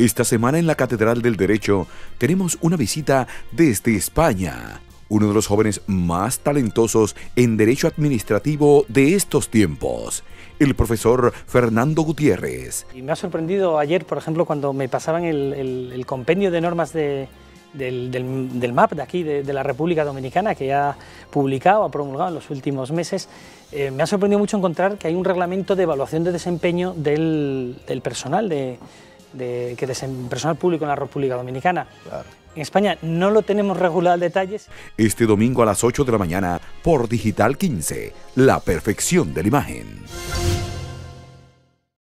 Esta semana en la Catedral del Derecho tenemos una visita desde España. Uno de los jóvenes más talentosos en derecho administrativo de estos tiempos, el profesor Fernando Gutiérrez. Me ha sorprendido ayer, por ejemplo, cuando me pasaban el, compendio de normas del, MAP de aquí, de, la República Dominicana, que ha publicado, ha promulgado en los últimos meses, eh, me ha sorprendido mucho encontrar que hay un reglamento de evaluación de desempeño del, personal de, de, que personal público en la República Dominicana. En España no lo tenemos regulado al detalles. Este domingo a las 8 de la mañana por Digital 15, la perfección de la imagen.